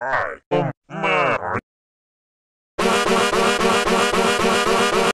I am